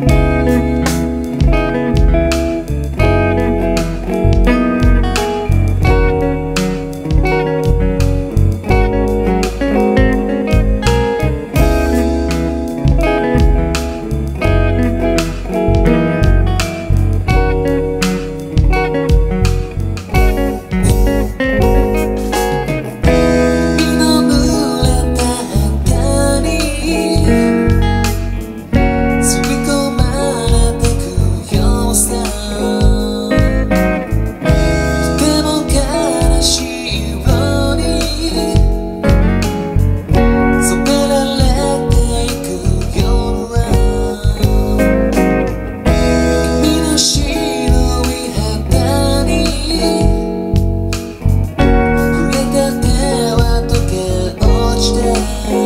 Bye. stay.